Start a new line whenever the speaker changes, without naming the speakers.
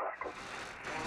back.